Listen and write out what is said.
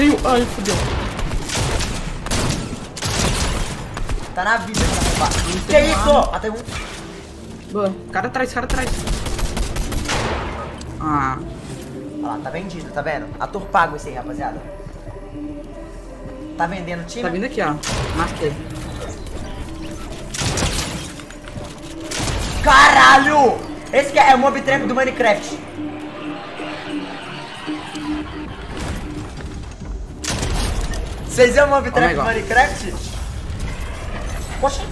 Tem um... Ai, fodeu. Tá na vida, cara. Que isso? Matei um. Boa. Cara atrás, cara atrás. Ah. Olha lá, tá vendido, tá vendo? Ator pago esse aí, rapaziada. Tá vendendo time? Tá vindo aqui, ó. Marquei. Caralho! Esse que é o mob trap do Minecraft. Vocês o mob trap. Minecraft? Poxa,